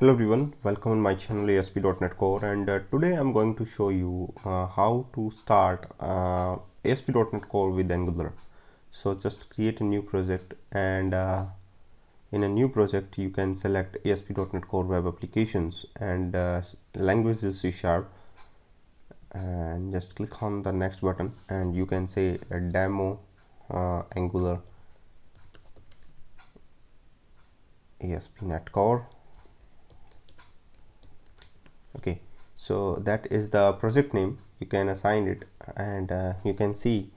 Hello everyone, welcome on my channel ASP.NET Core and uh, today I'm going to show you uh, how to start uh, ASP.NET Core with Angular. So just create a new project and uh, in a new project you can select ASP.NET Core Web Applications and uh, language is C Sharp and just click on the next button and you can say a demo uh, Angular ASP.NET Core okay so that is the project name you can assign it and uh, you can see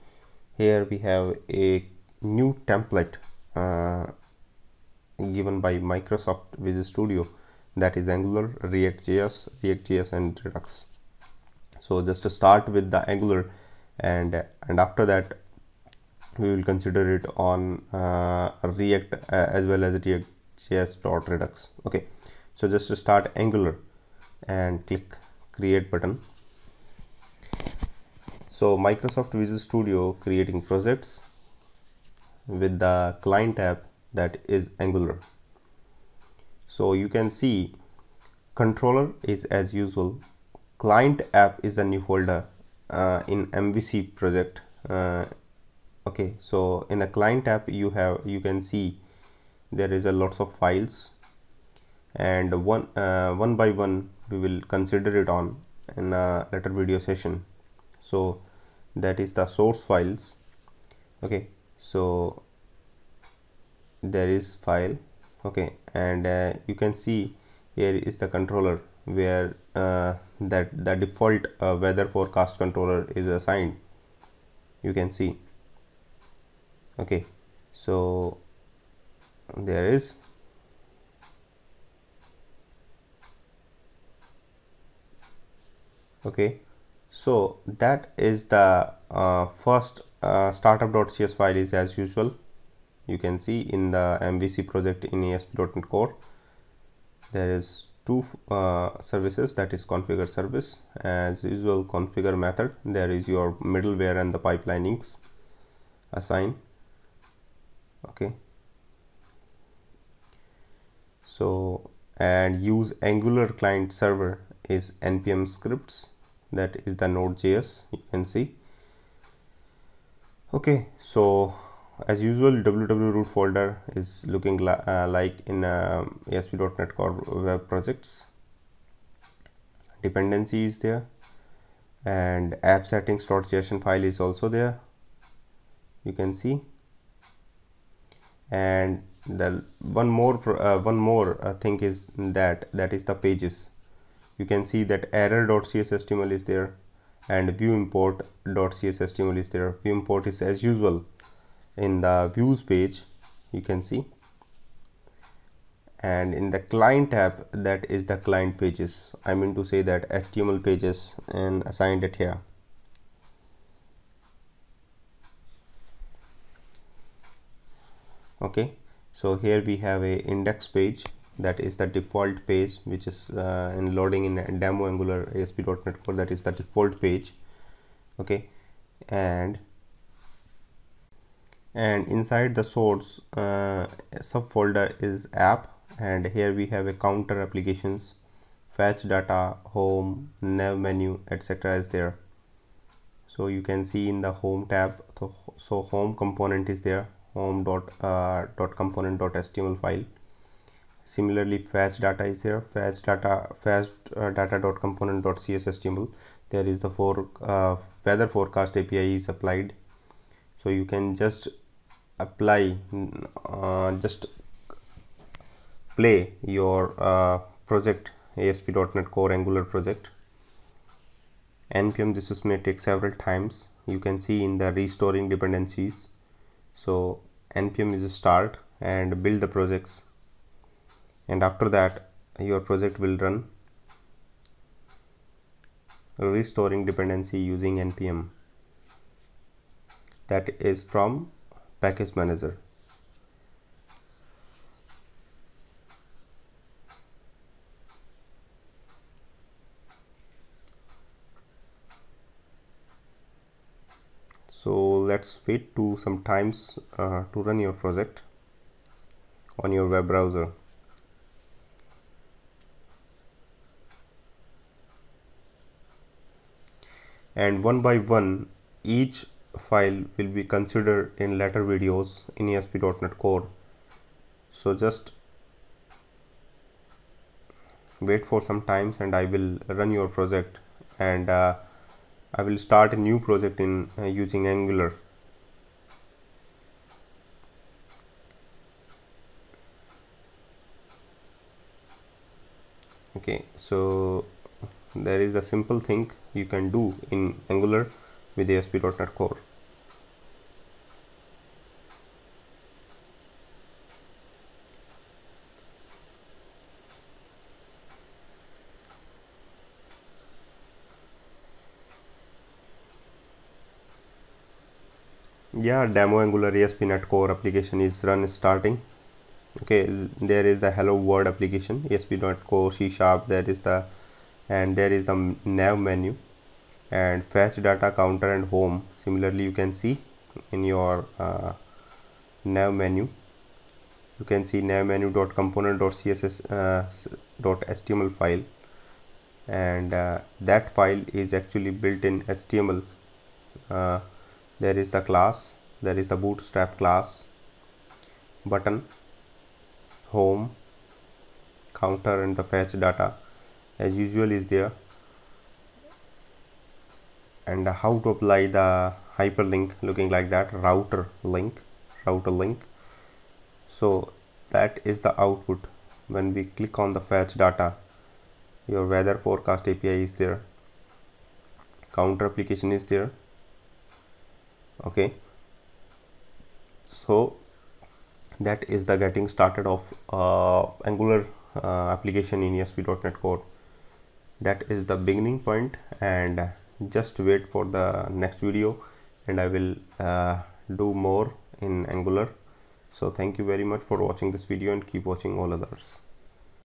here we have a new template uh, given by Microsoft Visual Studio that is Angular, React.js, React.js and Redux. So just to start with the Angular and and after that we will consider it on uh, React uh, as well as React.js dot Redux. Okay, so just to start Angular and click create button. So Microsoft Visual Studio creating projects with the client app that is Angular. So you can see controller is as usual. Client app is a new folder uh, in MVC project uh, okay. So in the client app you have you can see there is a lots of files and one uh, one by one we will consider it on in a later video session. So that is the source files. Okay so there is file. Okay and uh, you can see here is the controller where uh, that the default uh, weather forecast controller is assigned. You can see. Okay so there is okay. So that is the uh, first uh, startup.cs file is as usual. You can see in the MVC project in ASP.NET Core there is two uh, services that is configure service. As usual configure method there is your middleware and the pipelinings assign okay. So and use angular client server is npm scripts that is the node.js you can see. Okay so as usual www root folder is looking li uh, like in uh, ASP.NET Core web projects. Dependency is there. And app settings.json file is also there you can see. And the one more uh, one more uh, thing is that that is the pages you can see that error.cshtml is there and view import.cshtml is there. View import is as usual in the views page you can see. And in the client app that is the client pages. I mean to say that html pages and assigned it here. Okay so here we have a index page that is the default page which is uh, in loading in demo angular asp.net core that is the default page. Okay? And and inside the source uh, subfolder is app. And here we have a counter applications fetch data home nav menu etc is there. So you can see in the home tab so, so home component is there home dot uh, dot component dot html file similarly fetch data is there fetch data fetch uh, data dot component dot cshtml there is the for uh, weather forecast api is applied. So you can just apply uh, just play your uh, project asp.net core angular project. Npm this is may take several times. You can see in the restoring dependencies. So npm is a start and build the projects and after that your project will run restoring dependency using npm that is from package manager. So let's wait to some times uh, to run your project on your web browser and one by one each file will be considered in later videos in ASP.NET Core so just wait for some times and I will run your project and uh, I will start a new project in uh, using Angular. Okay so there is a simple thing you can do in Angular with ASP.NET Core. Yeah demo angular ASP.NET Core application is run starting. Okay there is the hello world application ASP.NET Core C sharp there is the and there is the nav menu and fetch data counter and home. Similarly you can see in your uh, nav menu you can see nav menu dot component dot css uh, dot html file and uh, that file is actually built in html uh, there is the class there is the bootstrap class button home counter and the fetch data as usual is there. And how to apply the hyperlink looking like that router link router link. So that is the output. When we click on the fetch data your weather forecast API is there. Counter application is there. Okay. So that is the getting started of uh, angular uh, application in ASP.NET Core that is the beginning point and just wait for the next video and I will uh, do more in angular. So thank you very much for watching this video and keep watching all others